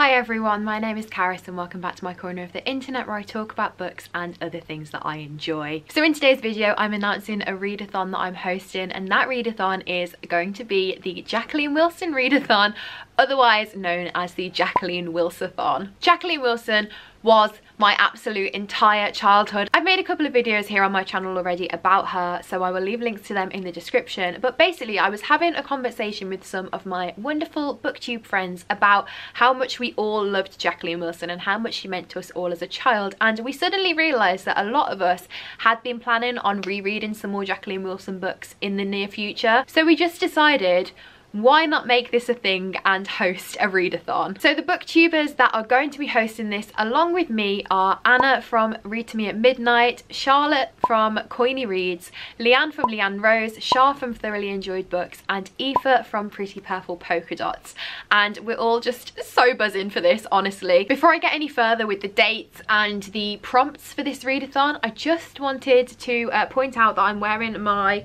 Hi everyone, my name is Carys and welcome back to my corner of the internet where I talk about books and other things that I enjoy. So in today's video I'm announcing a readathon that I'm hosting and that readathon is going to be the Jacqueline Wilson readathon, otherwise known as the Jacqueline Wilsathon. Jacqueline Wilson was my absolute entire childhood. I've made a couple of videos here on my channel already about her, so I will leave links to them in the description. But basically, I was having a conversation with some of my wonderful booktube friends about how much we all loved Jacqueline Wilson and how much she meant to us all as a child. And we suddenly realised that a lot of us had been planning on rereading some more Jacqueline Wilson books in the near future. So we just decided why not make this a thing and host a readathon? So the booktubers that are going to be hosting this along with me are Anna from Read to Me at Midnight, Charlotte from Coynie Reads, Leanne from Leanne Rose, Charr from Thoroughly Enjoyed Books and Aoife from Pretty Purple Polka Dots. And we're all just so buzzing for this, honestly. Before I get any further with the dates and the prompts for this readathon, I just wanted to uh, point out that I'm wearing my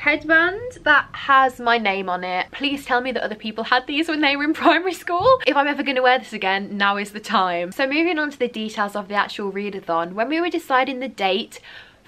headband that has my name on it. Please tell me that other people had these when they were in primary school. If I'm ever going to wear this again, now is the time. So moving on to the details of the actual readathon, when we were deciding the date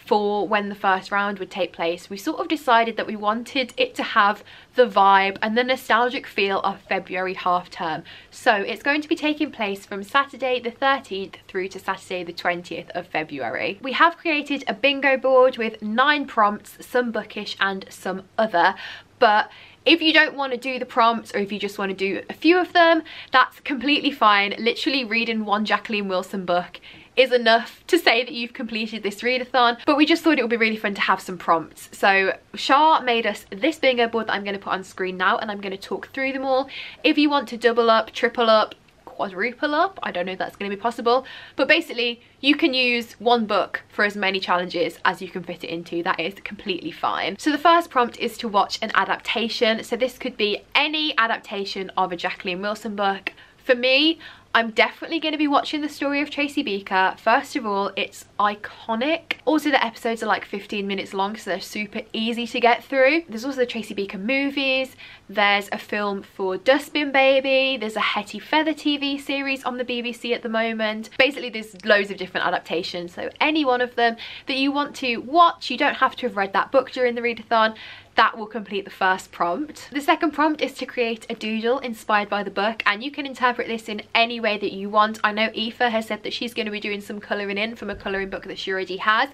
for when the first round would take place, we sort of decided that we wanted it to have the vibe and the nostalgic feel of February half term. So it's going to be taking place from Saturday the 13th through to Saturday the 20th of February. We have created a bingo board with nine prompts, some bookish and some other, but if you don't want to do the prompts or if you just want to do a few of them, that's completely fine. Literally reading one Jacqueline Wilson book is enough to say that you've completed this readathon but we just thought it would be really fun to have some prompts. So Charr made us this bingo board that I'm going to put on screen now and I'm going to talk through them all. If you want to double up triple up quadruple up I don't know if that's going to be possible but basically you can use one book for as many challenges as you can fit it into. That is completely fine. So the first prompt is to watch an adaptation. So this could be any adaptation of a Jacqueline Wilson book. For me I'm definitely going to be watching the story of Tracy Beaker. First of all, it's iconic. Also, the episodes are like 15 minutes long, so they're super easy to get through. There's also the Tracy Beaker movies. There's a film for Dustbin Baby. There's a Hetty Feather TV series on the BBC at the moment. Basically, there's loads of different adaptations, so any one of them that you want to watch, you don't have to have read that book during the readathon that will complete the first prompt. The second prompt is to create a doodle inspired by the book and you can interpret this in any way that you want. I know Aoife has said that she's going to be doing some colouring in from a colouring book that she already has.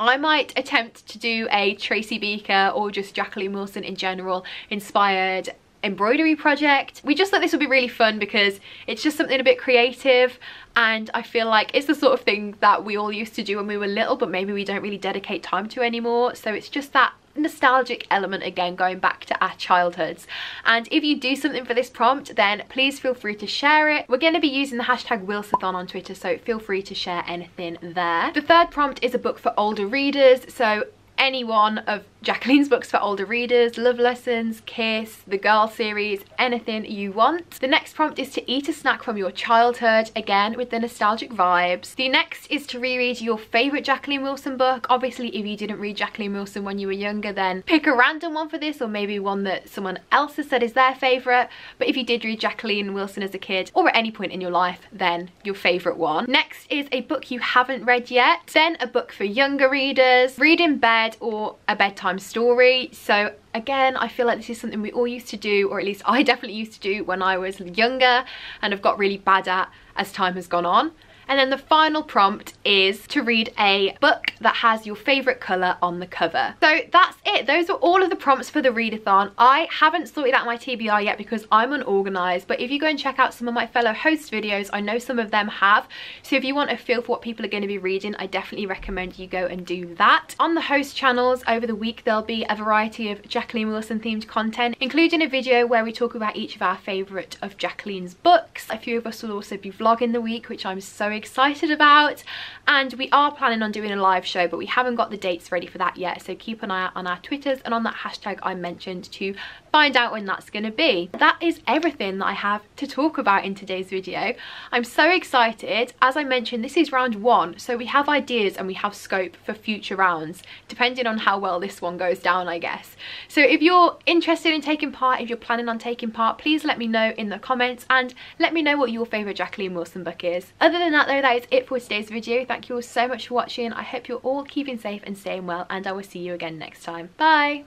I might attempt to do a Tracy Beaker or just Jacqueline Wilson in general inspired embroidery project. We just thought this would be really fun because it's just something a bit creative and I feel like it's the sort of thing that we all used to do when we were little but maybe we don't really dedicate time to anymore so it's just that nostalgic element again going back to our childhoods. And if you do something for this prompt then please feel free to share it. We're going to be using the hashtag wilsathon on twitter so feel free to share anything there. The third prompt is a book for older readers so any one of Jacqueline's books for older readers, Love Lessons, Kiss, The Girl series, anything you want. The next prompt is to eat a snack from your childhood, again with the nostalgic vibes. The next is to reread your favourite Jacqueline Wilson book. Obviously if you didn't read Jacqueline Wilson when you were younger then pick a random one for this or maybe one that someone else has said is their favourite. But if you did read Jacqueline Wilson as a kid or at any point in your life then your favourite one. Next is a book you haven't read yet. Then a book for younger readers, read in bed or a bedtime story. So again, I feel like this is something we all used to do, or at least I definitely used to do when I was younger and have got really bad at as time has gone on. And then the final prompt is to read a book that has your favourite colour on the cover. So that's it. Those are all of the prompts for the readathon. I haven't sorted out my TBR yet because I'm unorganised, but if you go and check out some of my fellow host videos, I know some of them have. So if you want a feel for what people are going to be reading, I definitely recommend you go and do that. On the host channels over the week, there'll be a variety of Jacqueline Wilson themed content, including a video where we talk about each of our favourite of Jacqueline's books. A few of us will also be vlogging the week, which I'm so excited about and we are planning on doing a live show but we haven't got the dates ready for that yet so keep an eye out on our Twitters and on that hashtag I mentioned to find out when that's going to be. That is everything that I have to talk about in today's video. I'm so excited. As I mentioned, this is round one, so we have ideas and we have scope for future rounds, depending on how well this one goes down, I guess. So if you're interested in taking part, if you're planning on taking part, please let me know in the comments and let me know what your favourite Jacqueline Wilson book is. Other than that though, that is it for today's video. Thank you all so much for watching. I hope you're all keeping safe and staying well and I will see you again next time. Bye!